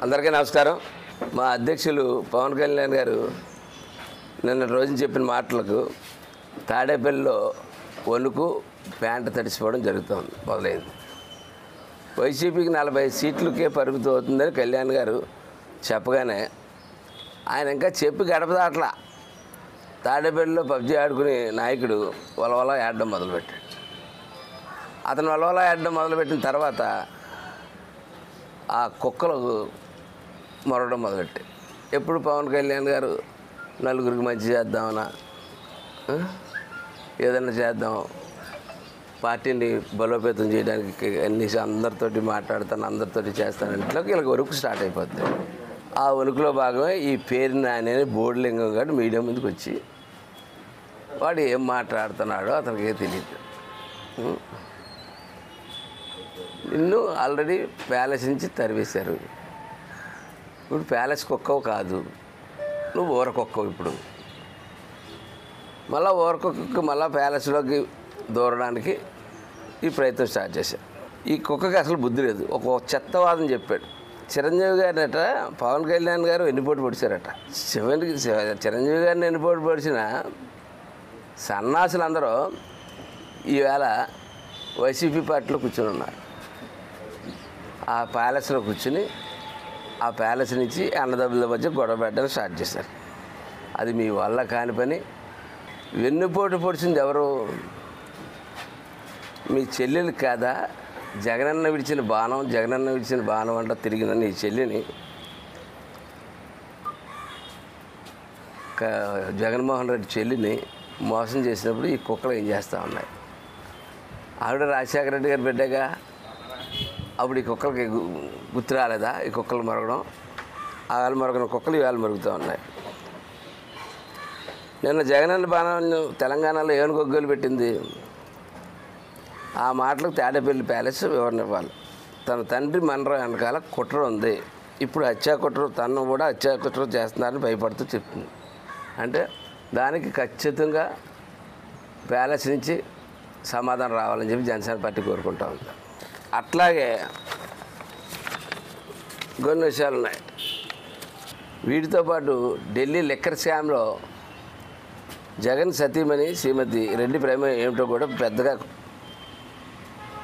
అందరికీ నమస్కారం. మా అధ్యక్షులు పవన్ కళ్యాణ్ గారు నిన్న రోజున చెప్పిన మాటలకు తాడేపల్లిలో వణుకు ప్యాంట్ తడిసిపోవడం జరుగుతుంది మొదలైంది. వైసీపీకి నలభై సీట్లకే పరుగుతూ అవుతుందని కళ్యాణ్ గారు చెప్పగానే ఆయన ఇంకా చెప్పి గడపదాట్లా తాడేపల్లిలో పబ్జీ ఆడుకునే నాయకుడు వలవల ఆడడం మొదలుపెట్టాడు. అతను వలవల ఆడడం మొదలుపెట్టిన తర్వాత ఆ కుక్కలకు మొరవడం మొదలెట్టాయి ఎప్పుడు పవన్ కళ్యాణ్ గారు నలుగురికి మంచి చేద్దామనా? ఏదైనా చేద్దాం. పార్టీని బలోపేతం చేయడానికి అన్ని అందరితోటి మాట్లాడతాను అందరితోటి చేస్తాను ఇంట్లోకి వీళ్ళకి వణుకు స్టార్ట్ అయిపోద్ది. ఆ వణుకులో భాగమే ఈ పేరు నాని బోర్డులింగం గారు మీడియా ముందుకు వచ్చి వాడు ఏం మాట్లాడుతున్నాడో అతనికి తెలియదు నిన్ను ఆల్రెడీ ప్యాలెస్ నుంచి తరివేశారు. ఇప్పుడు ప్యాలెస్ కుక్కవు కాదు. నువ్వు ఊరకొక్కవు ఇప్పుడు. మళ్ళీ ఊరకొక్కకి మళ్ళీ ప్యాలెస్లోకి దూరడానికి ఈ ప్రయత్నం స్టార్ట్ చేశాను ఈ కుక్కకి అసలు బుద్ధి లేదు. ఒక చెత్తవాదం చెప్పాడు. చిరంజీవి గారినట పవన్ కళ్యాణ్ గారు ఎన్నిపోటు పొడిచారట. శివునికి చిరంజీవి గారిని ఎన్నిపోటు పొడిచిన సన్నాసులందరూ ఈవేళ వైసీపీ పార్టీలో కూర్చొని ఉన్నారు. ఆ ప్యాలెస్లో కూర్చుని ఆ ప్యాలెస్ నుంచి అన్నదమ్ముల మధ్య గొడవ పెట్టడం స్టార్ట్ చేశారు. అది మీ వల్ల కాని పని. వెన్నుపోటు పొడిచింది ఎవరు? మీ చెల్లెలు కాదా? జగనన్న విడిచిన బాణం జగనన్న విడిచిన బాణం అంట తిరిగిన నీ చెల్లిని? జగన్మోహన్ రెడ్డి చెల్లిని మోసం చేసినప్పుడు ఈ కుక్కలు ఏం చేస్తూ ఉన్నాయి? ఆవిడ రాజశేఖర రెడ్డి గారు బిడ్డగా? అప్పుడు ఈ కుక్కలకి గుర్తు రాలేదా? ఈ కుక్కలు మరగడం. ఆ వేళ మరగన కుక్కలు వేళ మరుగుతూ ఉన్నాయి. నిన్న జగనన్న బాణం తెలంగాణలో ఏమని గొగ్గులు పెట్టింది. ఆ మాటలకు తేడపల్లి ప్యాలెస్ వివరణ ఇవ్వాలి. తన తండ్రి మనరం వెనకాల కుట్ర ఉంది. ఇప్పుడు హత్యా కుట్ర తను కూడా హత్యా కుట్ర చేస్తున్నారని భయపడుతూ చెప్తుంది. అంటే దానికి ఖచ్చితంగా ప్యాలెస్ నుంచి సమాధానం రావాలని చెప్పి జనసేన పార్టీ కోరుకుంటా ఉంది. అట్లాగే కొన్ని విషయాలు ఉన్నాయి. వీటితో పాటు ఢిల్లీ లిక్కర్ స్కామ్లో జగన్ సతీమణి శ్రీమతి రెడ్డి ప్రేమ ఏమిటో కూడా పెద్దగా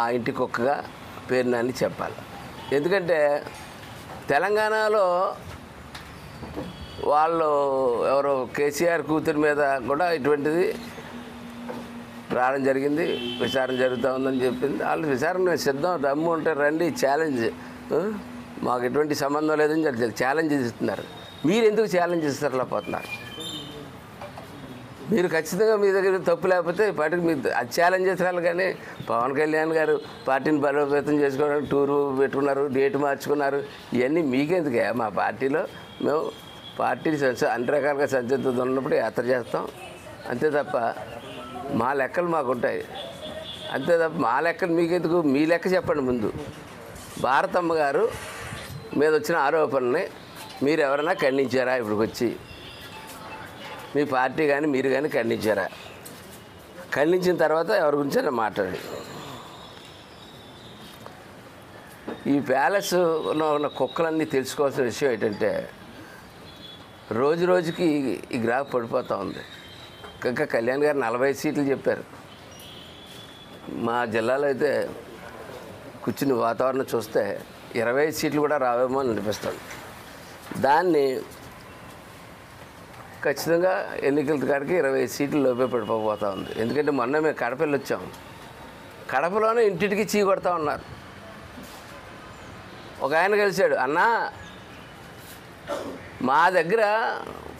ఆ ఇంటి కుక్కగా పేరునని చెప్పాలి. ఎందుకంటే తెలంగాణలో వాళ్ళు ఎవరో కేసీఆర్ కూతురి మీద కూడా ఇటువంటిది రావడం జరిగింది విచారణ జరుగుతూ ఉందని చెప్పింది. వాళ్ళు విచారణ సిద్ధం దమ్ము ఉంటే రండి ఛాలెంజ్ మాకు ఎటువంటి సంబంధం లేదని చెప్పి ఛాలెంజ్ ఇస్తున్నారు మీరు ఎందుకు ఛాలెంజ్ ఇస్తారలేకపోతున్నారు మీరు ఖచ్చితంగా మీ దగ్గర తప్పు లేకపోతే పార్టీని పార్టీకి మీరు అది ఛాలెంజ్ చేస్తారు కానీ పవన్ కళ్యాణ్ గారు పార్టీని బలోపేతం చేసుకోవడానికి టూరు పెట్టుకున్నారు డేట్ మార్చుకున్నారు. ఇవన్నీ మీకెందుకే మా పార్టీలో మేము పార్టీ అన్ని రకాలుగా సజ్జత ఉన్నప్పుడు యాత్ర చేస్తాం. అంతే తప్ప మా లెక్కలు మాకు ఉంటాయి అంతే తప్ప మా లెక్కలు మీకెందుకు? మీ లెక్క చెప్పండి ముందు. భారతమ్మ గారు మీద వచ్చిన ఆరోపణని మీరు ఎవరైనా ఖండించారా ఇప్పటికి వచ్చి మీ పార్టీ కానీ మీరు కానీ ఖండించారా? ఖండించిన తర్వాత ఎవరి గురించి మాట్లాడి ఈ ప్యాలెస్లో ఉన్న కుక్కలన్నీ తెలుసుకోవాల్సిన విషయం ఏంటంటే రోజు రోజుకి ఈ గ్రాఫ్ పడిపోతూ ఉంది. ఇంకా కళ్యాణ్ గారు నలభై సీట్లు చెప్పారు. మా జిల్లాలో అయితే కూర్చుని వాతావరణం చూస్తే ఇరవై సీట్లు కూడా రావేమో అని అనిపిస్తుంది. దాన్ని ఖచ్చితంగా ఎన్నికల కాడికి ఇరవై సీట్లు లోపే పడిపోతా ఉంది. ఎందుకంటే మొన్న మేము కడపల్లి వచ్చాం. కడపలోనే ఇంటింటికి చీ కొడతా ఉన్నారు. ఒక ఆయన కలిశాడు అన్నా మా దగ్గర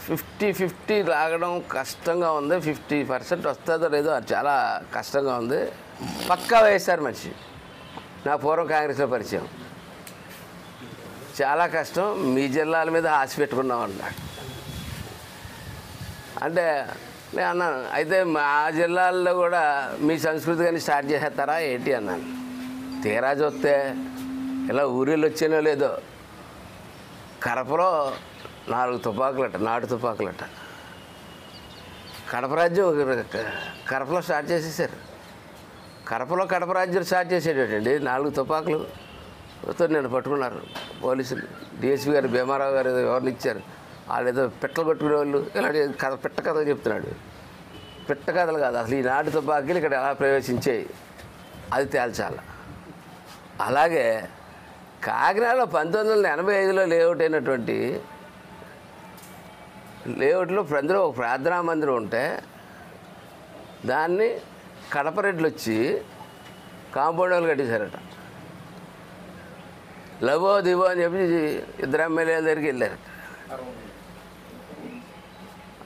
ఫిఫ్టీ ఫిఫ్టీ లాగడం కష్టంగా ఉంది. ఫిఫ్టీ పర్సెంట్ వస్తుందో లేదో అది చాలా కష్టంగా ఉంది. పక్కా వైఎస్ఆర్ మనిషి. నా పూర్వం కాంగ్రెస్లో పరిచయం. చాలా కష్టం. మీ జిల్లాల మీద ఆశ పెట్టుకున్నాం అన్నాడు అంటే నేను అన్నాను అయితే మా జిల్లాల్లో కూడా మీ సంస్కృతి కానీ స్టార్ట్ చేసేస్తారా? ఏంటి? అన్నాను. తీరా చూస్తే ఇలా ఊరిలో వచ్చేనో లేదో. కడపలో నాలుగు తుపాకులట నాటు తుపాకులట. కడప రాజ్యం కడపలో స్టార్ట్ చేసేసారు. కడపలో కడప రాజ్యం స్టార్ట్ చేసేటండి నాలుగు తుపాకులు తో నేను పట్టుకున్నారు పోలీసులు. డిఎస్పీ గారు భీమారావు గారు ఏదో ఎవరిని ఇచ్చారు. వాళ్ళు ఏదో పెట్టలు కొట్టుకునే వాళ్ళు. ఇలాంటి కథ పెట్ట కథలు చెప్తున్నాడు. పెట్ట కథలు కాదు. అసలు ఈ నాటు తుపాకీలు ఇక్కడ ఎలా ప్రవేశించాయి? అది తేల్చాల. అలాగే కాకినాడలో పంతొమ్మిది వందల ఎనభై ఐదులో లేఅవుట్ అయినటువంటి లేఅవుట్లో అందులో ఒక ప్రార్థనా మందిరం ఉంటే దాన్ని కడపరెడ్లు వచ్చి కాంపౌండ్ వాళ్ళు కట్టేశారట. లవో దివో అని చెప్పి ఇద్దరు ఎమ్మెల్యేల దగ్గరికి వెళ్ళారు.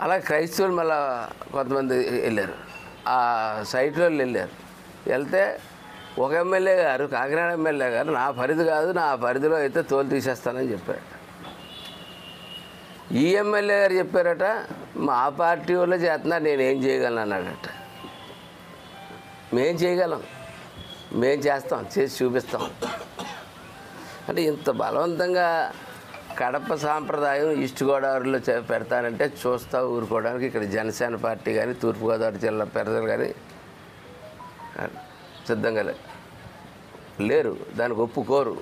అలా క్రైస్తవులు మళ్ళా కొంతమంది వెళ్ళారు. ఆ సైట్లో వెళ్ళారు. వెళ్తే ఒక ఎమ్మెల్యే గారు కాకినాడ ఎమ్మెల్యే గారు నా పరిధి కాదు నా పరిధిలో అయితే తోలు తీసేస్తానని చెప్పారు. ఈ ఎమ్మెల్యే గారు చెప్పారట మా పార్టీ వాళ్ళు చేస్తున్నారు నేను ఏం చేయగలను అన్నాడట మేం చేయగలం మేం చేస్తాం చేసి చూపిస్తాం. అంటే ఇంత బలవంతంగా కడప సాంప్రదాయం ఈస్ట్ గోదావరిలో పెడతానంటే చూస్తా ఊరుకోవడానికి ఇక్కడ జనసేన పార్టీ కానీ తూర్పుగోదావరి జిల్లా ప్రజలు కానీ సిద్ధంగా లేరు దానికి ఒప్పుకోరు.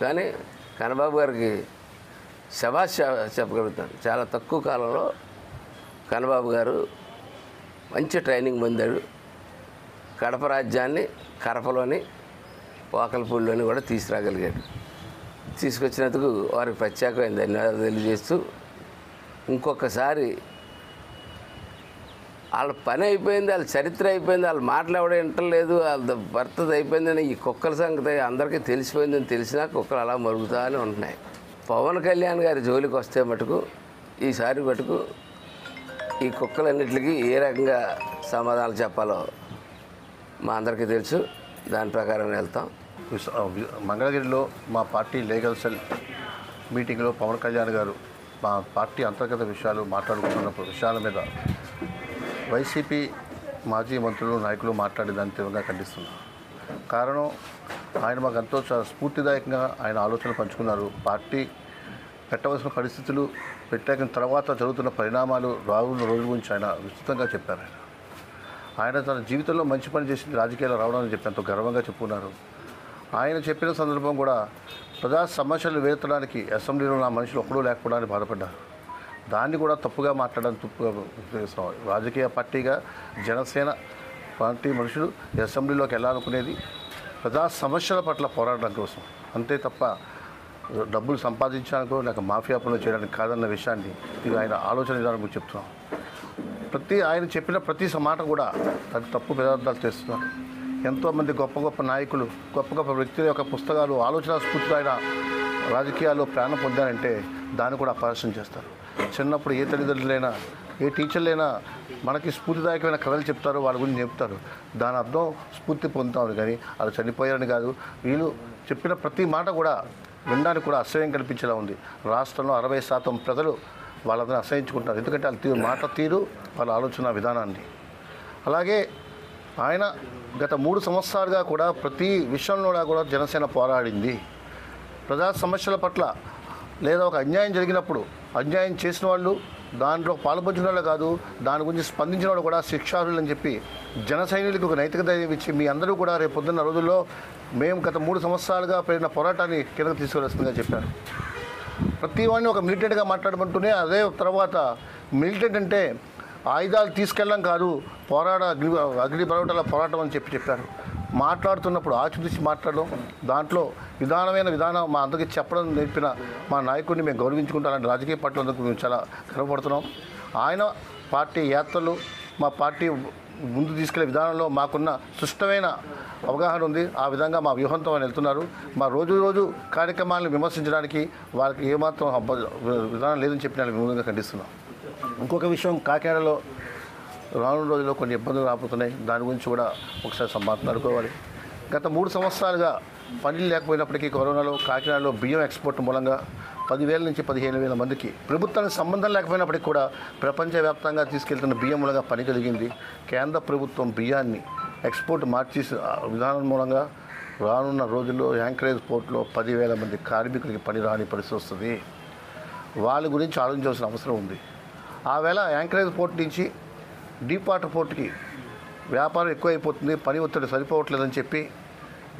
కానీ కన్నబాబు గారికి శభాష్ చెప్పగలుగుతాను చాలా తక్కువ కాలంలో కన్నబాబు గారు మంచి ట్రైనింగ్ పొందాడు. కడప రాజ్యాన్ని కడపలోని పోకలపూడిలోని కూడా తీసుకురాగలిగాడు. తీసుకొచ్చినందుకు వారికి ప్రత్యేకమైన ధన్యవాదాలు తెలియజేస్తూ ఇంకొకసారి వాళ్ళ పని అయిపోయింది వాళ్ళ చరిత్ర అయిపోయింది వాళ్ళ మాటలు ఎవడో వింటలేదు వాళ్ళ భర్తది అయిపోయిందని ఈ కుక్కల సంగతి అందరికీ తెలిసిపోయిందని తెలిసినా కుక్కలు అలా మరుగుతానే ఉంటున్నాయి. పవన్ కళ్యాణ్ గారి జోలికి వస్తే మటుకు ఈసారి మటుకు ఈ కుక్కలన్నిటికీ ఏ రకంగా సమాధానాలు చెప్పాలో మా అందరికీ తెలుసు. దాని ప్రకారం వెళ్తాం. మంగళగిరిలో మా పార్టీ లీగల్ సెల్ మీటింగ్లో పవన్ కళ్యాణ్ గారు మా పార్టీ అంతర్గత విషయాలు మాట్లాడుకుంటున్నప్పుడు విషయాల మీద వైసీపీ మాజీ మంత్రులు నాయకులు మాట్లాడి దాన్ని తీవ్రంగా ఖండిస్తున్నారు కారణం ఆయన మాకు ఎంతో స్ఫూర్తిదాయకంగా ఆయన ఆలోచనలు పంచుకున్నారు. పార్టీ పెట్టవలసిన పరిస్థితులు పెట్టాక తర్వాత జరుగుతున్న పరిణామాలు రావున్న రోజుల గురించి ఆయన విస్తృతంగా చెప్పారు ఆయన. ఆయన తన జీవితంలో మంచి పని చేసింది రాజకీయాలు రావడం అని చెప్పి ఎంతో గర్వంగా చెప్పుకున్నారు. ఆయన చెప్పిన సందర్భం కూడా ప్రజా సమస్యలు వేర్చడానికి అసెంబ్లీలో నా మనుషులు ఒక్కడూ లేకపోవడానికి బాధపడ్డారు. దాన్ని కూడా తప్పుగా మాట్లాడడం తప్పుగా రాజకీయ పార్టీగా జనసేన పార్టీ మనుషులు అసెంబ్లీలోకి వెళ్ళాలనుకునేది ప్రజా సమస్యల పట్ల పోరాటం కోసం. అంతే తప్ప డబ్బులు సంపాదించడానికో లేక మాఫియా పనులు చేయడానికి కాదన్న విషయాన్ని ఇది ఆయన ఆలోచన విధానం గురించి చెప్తున్నాం. ప్రతి ఆయన చెప్పిన ప్రతి మాట కూడా దానికి తప్పు పదార్థాలు చేస్తున్నారు. ఎంతోమంది గొప్ప గొప్ప నాయకులు గొప్ప గొప్ప వ్యక్తుల యొక్క పుస్తకాలు ఆలోచన స్ఫూర్తిగా ఆయన రాజకీయాల్లో ప్రాణం పొందారంటే దాన్ని కూడా అపహాస్యం చేస్తారు. చిన్నప్పుడు ఏ తల్లిదండ్రులైనా ఏ టీచర్లైనా మనకి స్ఫూర్తిదాయకమైన కథలు చెప్తారు వాళ్ళ గురించి చెప్తారు. దాని అర్థం స్ఫూర్తి పొందుతామని కానీ వాళ్ళు చనిపోయారని కాదు. వీళ్ళు చెప్పిన ప్రతి మాట కూడా వినడానికి కూడా అసహ్యం కల్పించేలా ఉంది. రాష్ట్రంలో అరవై శాతం ప్రజలు వాళ్ళందరూ అసహించుకుంటారు ఎందుకంటే వాళ్ళ తీరు మాట తీరు వాళ్ళ ఆలోచన విధానాన్ని. అలాగే ఆయన గత మూడు సంవత్సరాలుగా కూడా ప్రతి విషయంలో కూడా జనసేన పోరాడింది. ప్రజా సమస్యల పట్ల లేదా ఒక అన్యాయం జరిగినప్పుడు అన్యాయం చేసిన వాళ్ళు దాంట్లో పాల్పంచిన వాళ్ళు కాదు దాని గురించి స్పందించిన వాళ్ళు కూడా శిక్షార్హులు అని చెప్పి జన సైనికులకు ఒక నైతిక ధైర్యం ఇచ్చి మీ అందరూ కూడా రేపు పొద్దున్న రోజుల్లో మేము గత మూడు సంవత్సరాలుగా పెరిగిన పోరాటాన్ని కిందకు తీసుకువస్తుందిగా చెప్పారు. ప్రతి వాడిని ఒక మిలిటెంట్గా మాట్లాడమంటూనే అదే తర్వాత మిలిటెంట్ అంటే ఆయుధాలు తీసుకెళ్ళడం కాదు పోరాట అగ్ని అగ్ని పర్వటాల పోరాటం అని చెప్పి చెప్పారు. మాట్లాడుతున్నప్పుడు ఆచితూచి మాట్లాడడం దాంట్లో విధానమైన విధానం మా అందరికీ చెప్పడం నేర్పిన మా నాయకుడిని మేము గౌరవించుకుంటాం అలాంటి రాజకీయ పార్టీలందుకు మేము చాలా గర్వపడుతున్నాం. ఆయన పార్టీ యాత్రలు మా పార్టీ ముందు తీసుకెళ్ళే విధానంలో మాకున్న సుష్టమైన అవగాహన ఉంది. ఆ విధంగా మా వ్యూహంతో ఆయన వెళ్తున్నారు. మా రోజు రోజు కార్యక్రమాలను విమర్శించడానికి వారికి ఏమాత్రం విధానం లేదని చెప్పి నేను ఖండిస్తున్నాం ఇంకొక విషయం కాకినాడలో రానున్న రోజుల్లో కొన్ని ఇబ్బందులు రాబోతున్నాయి. దాని గురించి కూడా ఒకసారి మాట్లాడుకోవాలి గత మూడు సంవత్సరాలుగా పనులు లేకపోయినప్పటికీ కరోనాలో కాకినాడలో బియ్యం ఎక్స్పోర్ట్ మూలంగా పదివేల నుంచి పదిహేను వేల మందికి ప్రభుత్వానికి సంబంధం లేకపోయినప్పటికీ కూడా ప్రపంచవ్యాప్తంగా తీసుకెళ్తున్న బియ్యం మూలంగా పని కలిగింది. కేంద్ర ప్రభుత్వం బియ్యాన్ని ఎక్స్పోర్ట్ మార్చి విధానం మూలంగా రానున్న రోజుల్లో యాంకరేజ్ పోర్ట్లో పదివేల మంది కార్మికులకి పని రాని పరిస్థితి వస్తుంది. వాళ్ళ గురించి ఆలోచించాల్సిన అవసరం ఉంది. ఆ వేళ యాంకరేజ్ పోర్ట్ నుంచి డీప్ వాటర్ పోర్ట్కి వ్యాపారం ఎక్కువైపోతుంది పని ఒత్తిడి సరిపోవట్లేదని చెప్పి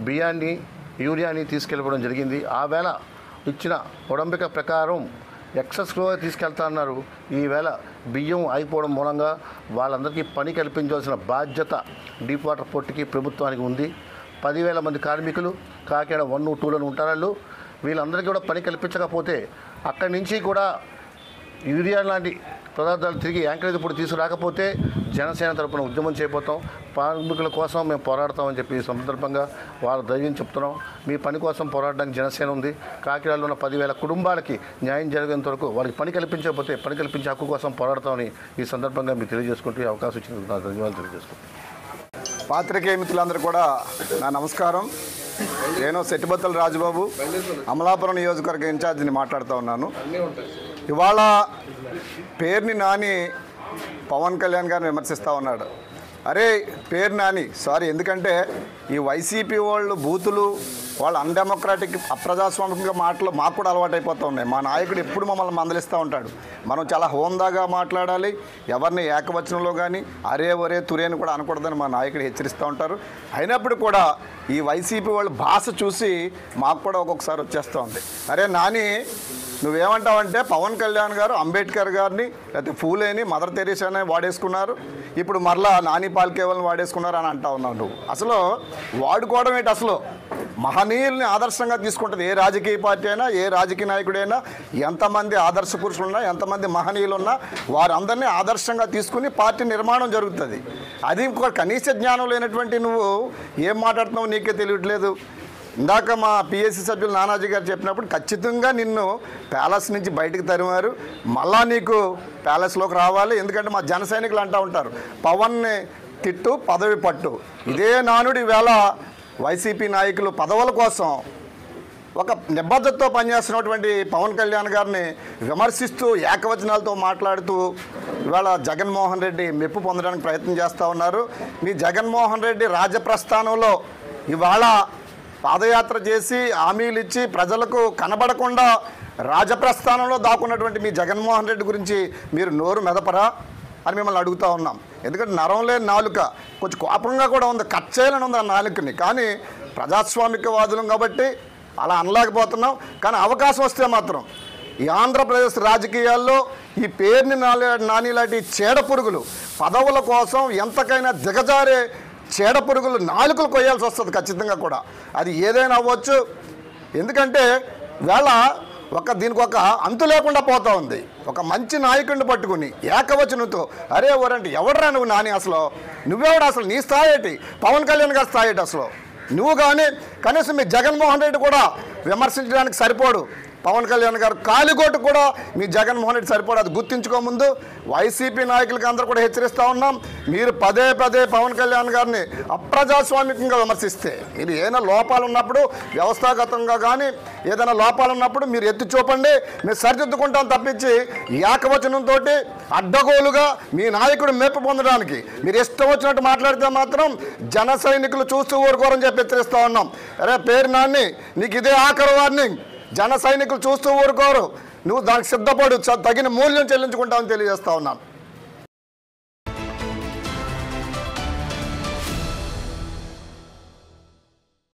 బియ్యాన్ని యూరియాని తీసుకెళ్ళిపోవడం జరిగింది. ఆ వేళ ఇచ్చిన ఒడంబిక ప్రకారం ఎక్సెస్లో తీసుకెళ్తా అన్నారు. ఈవేళ బియ్యం అయిపోవడం మూలంగా వాళ్ళందరికీ పని కల్పించాల్సిన బాధ్యత డీప్ వాటర్ పోర్ట్కి ప్రభుత్వానికి ఉంది. పదివేల మంది కార్మికులు కాకినాడ వన్ టూలను ఉంటారు వాళ్ళు. వీళ్ళందరికీ కూడా పని కల్పించకపోతే అక్కడి నుంచి కూడా యూరియా లాంటి పదార్థాలు తిరిగి యాంకరేజ్ ఇప్పుడు తీసుకురాకపోతే జనసేన తరపున ఉద్యమం చేయబోతాం కార్మికుల కోసం మేము పోరాడతామని చెప్పి ఈ సందర్భంగా వాళ్ళ ధైర్యం చెప్తున్నాం. మీ పని కోసం పోరాడడానికి జనసేన ఉంది. కాకినాడలో ఉన్న పదివేల కుటుంబాలకి న్యాయం జరిగేంత వరకు వాళ్ళకి పని కల్పించకపోతే పని కల్పించే హక్కు కోసం పోరాడతామని ఈ సందర్భంగా మీకు తెలియజేసుకుంటూ అవకాశం ఇచ్చినందుకు నా ధన్యవాదాలు తెలియజేసుకుంటాను పాత్రికేయ మిత్రులందరూ కూడా నా నమస్కారం. నేను సెట్టిబత్తల రాజుబాబు అమలాపురం నియోజకవర్గ ఇన్ఛార్జిని మాట్లాడుతూ ఉన్నాను. ఇవాళ పేరుని నాని పవన్ కళ్యాణ్ గారిని విమర్శిస్తూ ఉన్నాడు. అరే పేరు నాని సారీ ఎందుకంటే ఈ వైసీపీ వాళ్ళు బూతులు వాళ్ళు అన్డెమోక్రాటిక్ అప్రజాస్వామికంగా మాటలు మాకు కూడా అలవాటైపోతూ ఉన్నాయి. మా నాయకుడు ఎప్పుడు మమ్మల్ని మందలిస్తూ ఉంటాడు. మనం చాలా హోందాగా మాట్లాడాలి. ఎవరిని ఏకవచనంలో కానీ అరే ఒరే తురే అని కూడా అనకూడదని మా నాయకుడు హెచ్చరిస్తూ ఉంటారు. అయినప్పుడు కూడా ఈ వైసీపీ వాళ్ళ భాష చూసి మాకు కూడా ఒక్కొక్కసారి వచ్చేస్తూ ఉంది. అరే నాని నువ్వేమంటావంటే పవన్ కళ్యాణ్ గారు అంబేద్కర్ గారిని లేకపోతే ఫూలేని మదర్ తెరీసాని వాడేసుకున్నారు. ఇప్పుడు మరలా నాని పాల్కేవల్ని వాడేసుకున్నారు అని అంటా ఉన్నావు నువ్వు. అసలు వాడుకోవడం ఏంటి అసలు? మహనీయుల్ని ఆదర్శంగా తీసుకుంటుంది. ఏ రాజకీయ పార్టీ అయినా ఏ రాజకీయ నాయకుడైనా ఎంతమంది ఆదర్శ పురుషులున్నా ఎంతమంది మహనీయులు ఉన్నా వారందరినీ ఆదర్శంగా తీసుకుని పార్టీ నిర్మాణం జరుగుతుంది. అది ఇంకో కనీస జ్ఞానం లేనటువంటి నువ్వు ఏం మాట్లాడుతున్నావు నీకే తెలియట్లేదు. ఇందాక మా పిఎస్సి సభ్యులు నానాజీ గారు చెప్పినప్పుడు ఖచ్చితంగా నిన్ను ప్యాలెస్ నుంచి బయటకు తరిమారు. మళ్ళా నీకు ప్యాలెస్లోకి రావాలి. ఎందుకంటే మా జన సైనికులు అంటూ ఉంటారు పవన్ని తిట్టు పదవి పట్టు. ఇదే నానుడి వేళ వైసీపీ నాయకులు పదవుల కోసం ఒక నిబద్ధతతో పనిచేస్తున్నటువంటి పవన్ కళ్యాణ్ గారిని విమర్శిస్తూ ఏకవచనాలతో మాట్లాడుతూ ఇవాళ జగన్మోహన్ రెడ్డి మెప్పు పొందడానికి ప్రయత్నం చేస్తూ ఉన్నారు. మీ జగన్మోహన్ రెడ్డి రాజప్రస్థానంలో ఇవాళ పాదయాత్ర చేసి హామీలు ఇచ్చి ప్రజలకు కనబడకుండా రాజప్రస్థానంలో దాక్కున్నటువంటి మీ జగన్మోహన్ రెడ్డి గురించి మీరు నోరు మెదపరా? అని మిమ్మల్ని అడుగుతూ ఉన్నాం. ఎందుకంటే నరం లేని నాలుక కొంచెం కోపంగా కూడా ఉంది కట్ చేయాలని ఉంది ఆ నాలుకని. కానీ ప్రజాస్వామికవాదులం కాబట్టి అలా అనలేకపోతున్నాం. కానీ అవకాశం వస్తే మాత్రం ఈ ఆంధ్రప్రదేశ్ రాజకీయాల్లో ఈ పేరుని నాని నాని లాంటి చీడ పురుగులు పదవుల కోసం ఎంతకైనా దిగజారే చేడ పురుగులు నాలుకలు కొయ్యాల్సి వస్తుంది ఖచ్చితంగా కూడా. అది ఏదైనా అవ్వచ్చు. ఎందుకంటే వేళ ఒక దీనికి ఒక అంతు లేకుండా పోతా ఉంది. ఒక మంచి నాయకుడిని పట్టుకుని ఏకవచనంతో అరే ఎవరంటే ఎవడరా నువ్వు నాని అసలు? నువ్వెవడు అసలు? నీ స్థాయి ఏంటి? పవన్ కళ్యాణ్ గారి స్థాయి ఏంటి అసలు? నువ్వు కానీ కనీసం మీ జగన్మోహన్ రెడ్డి కూడా విమర్శించడానికి సరిపోడు. పవన్ కళ్యాణ్ గారు కాలిగోటు కూడా మీ జగన్మోహన్ రెడ్డి సరిపోడు? గుర్తించుకోముందు వైసీపీ నాయకులకి అందరూ కూడా హెచ్చరిస్తూ ఉన్నాం. మీరు పదే పదే పవన్ కళ్యాణ్ గారిని అప్రజాస్వామికంగా విమర్శిస్తే మీరు ఏదైనా లోపాలు ఉన్నప్పుడు వ్యవస్థాగతంగా కానీ ఏదైనా లోపాలు ఉన్నప్పుడు మీరు ఎత్తి చూపండి. మేము సరిదిద్దుకుంటాం తప్పించి ఏకవచనంతో అడ్డగోలుగా మీ నాయకుడు మెప్పు పొందడానికి మీరు ఇష్టం వచ్చినట్టు మాట్లాడితే మాత్రం జన సైనికులు చూస్తూ ఊరుకోరని చెప్పి హెచ్చరిస్తూ ఉన్నాం. అరే పేరు నాన్ని నీకు ఇదే ఆఖరి వార్నింగ్ జన సైనికులు చూస్తూ ఊరుకోరు. నువ్వు దానికి సిద్ధపడు. చ- తగిన మూల్యం చెల్లించుకుంటావని తెలియజేస్తా ఉన్నాను.